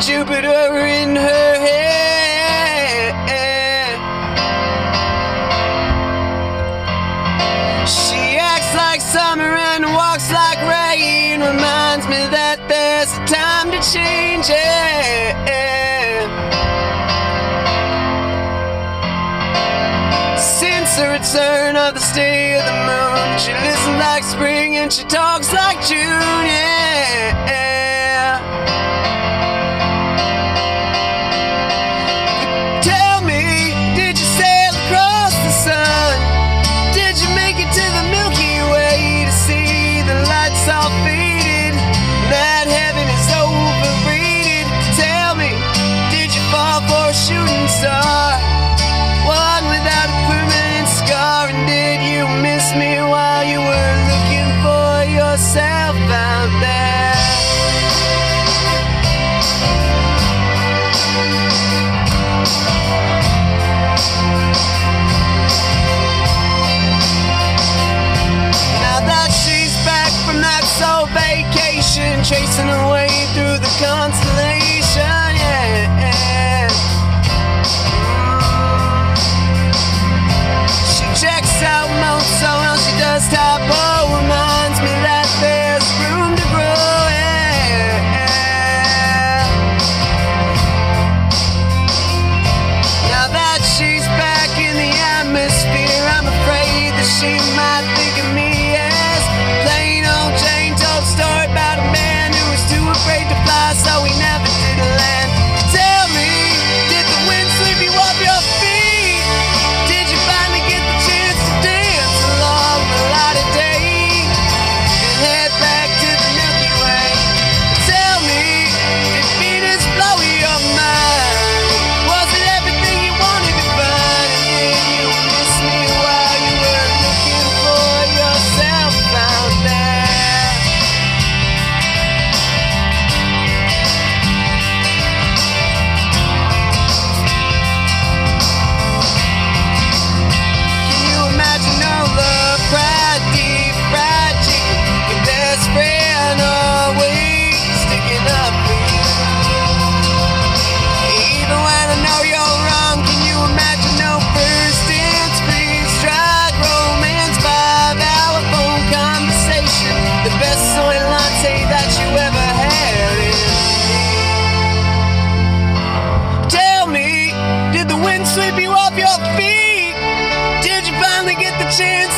Jupiter in her head. She acts like summer and walks like rain. Reminds me that there's a time to change. Since the return of the stay of the moon, she listens like spring and she talks like June. see my sweep you off your feet? Did you finally get the chance?